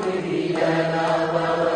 Yeah, no, no, no.